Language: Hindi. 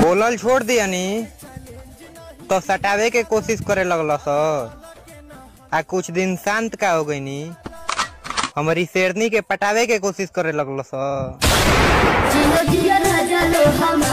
बोलल छोड़ दियानी तो सटावे के कोशिश करे लगल सर आ कुछ दिन शांत का हो गई नी। हमारी शेरनी के पटावे के कोशिश करे लगल सर